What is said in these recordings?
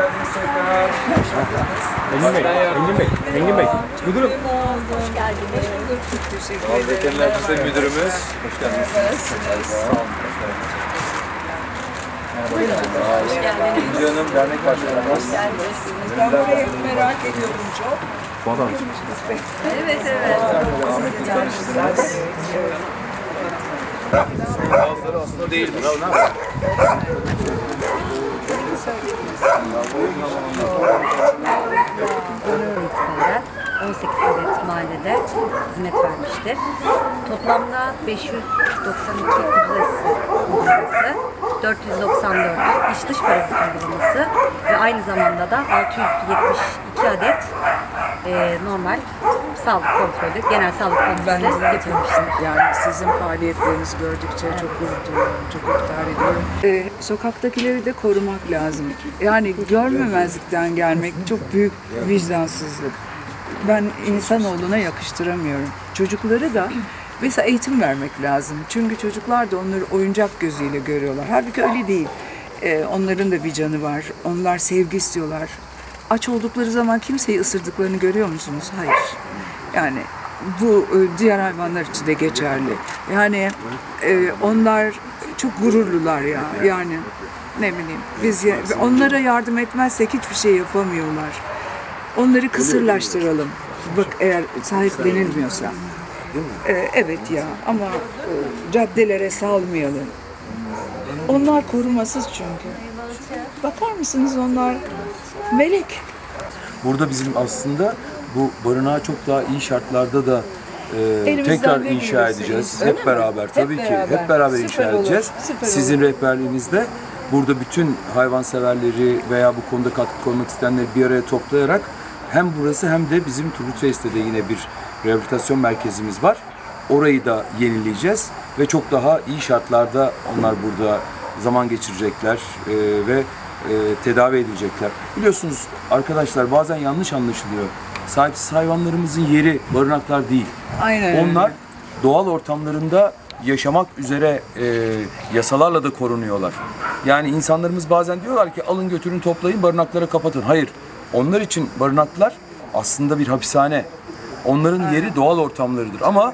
geldiniz tekrar. Engin Bey, Engin Bey, Engin Bey. Müdürüm. Hoş geldiniz. Teşekkür olun veteriner bize müdürümüz. Hoş geldiniz. Sağ olun. Hoş geldiniz. İnci Hanım dernek başkanımız. Ben burayı merak ediyorum çok. Bu adam. Evet evet. Bazıları aslında değildir. Ne yapalım? Öğretmenler 18 adet mahallede hizmet vermiştir. Toplamda 592 ücretsiz uygulaması, 494 iç dış parazit uygulaması ve aynı zamanda da 672 adet e, normal sağlık kontrolü, genel sağlık kontrolü yapılmıştır. Yani sizin faaliyetlerinizi gördükçe çok gurur duyuyorum, çok iftihar ediyorum. Ee, sokaktakileri de korumak lazım. Yani görmemezlikten gelmek çok büyük vicdansızlık. Ben insanoğluna yakıştıramıyorum. Çocukları da mesela eğitim vermek lazım. Çünkü çocuklar da onları oyuncak gözüyle görüyorlar. Halbuki öyle değil. Ee, onların da bir canı var. Onlar sevgi istiyorlar. Aç oldukları zaman kimseyi ısırdıklarını görüyor musunuz? Hayır. Yani bu e, diğer hayvanlar için de geçerli. Yani e, onlar çok gururlular ya. Yani ne bileyim biz ya- onlara yardım etmezsek hiçbir şey yapamıyorlar. Onları kısırlaştıralım. Bak eğer sahiplenilmiyorsa. E, evet ya ama e, caddelere salmayalım. Onlar korumasız çünkü. Bakar mısınız onlar melek. Burada bizim aslında bu barınağı çok daha iyi şartlarda da e, tekrar inşa edeceğiz. öyle Hep mi? beraber Hep tabii ki. Hep beraber Süper inşa olur, edeceğiz. süper Sizin olur. rehberliğinizde burada bütün hayvanseverleri veya bu konuda katkı koymak isteyenleri bir araya toplayarak hem burası hem de bizim Turgut Reis'te de yine bir rehabilitasyon merkezimiz var. Orayı da yenileyeceğiz ve çok daha iyi şartlarda onlar burada zaman geçirecekler e, ve e, tedavi edilecekler. Biliyorsunuz arkadaşlar bazen yanlış anlaşılıyor. Sahipsiz hayvanlarımızın yeri barınaklar değil. Aynen. Onlar doğal ortamlarında yaşamak üzere e, yasalarla da korunuyorlar. Yani insanlarımız bazen diyorlar ki alın götürün toplayın barınaklara kapatın. Hayır. Onlar için barınaklar aslında bir hapishane. Onların yeri doğal ortamlarıdır ama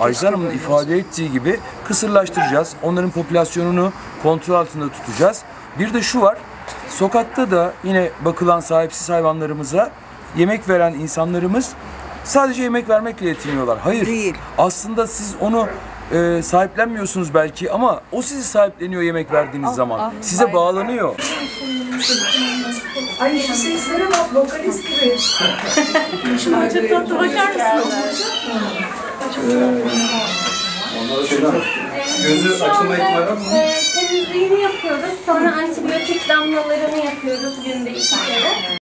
Ajda Hanım'ın ifade ettiği gibi kısırlaştıracağız. Onların popülasyonunu kontrol altında tutacağız. Bir de şu var. Sokakta da yine bakılan sahipsiz hayvanlarımıza yemek veren insanlarımız sadece yemek vermekle yetiniyorlar. Hayır. Değil. Aslında siz onu e, sahiplenmiyorsunuz belki ama o sizi sahipleniyor yemek verdiğiniz zaman. Size bağlanıyor. Ay şu seslere bak vokalist gibi. Şuna çok tatlı bakar mısın? Gözü Şu açılma ihtimali var mı? e, temizliğini yapıyoruz. Sonra antibiyotik damlalarını yapıyoruz günde iki kere.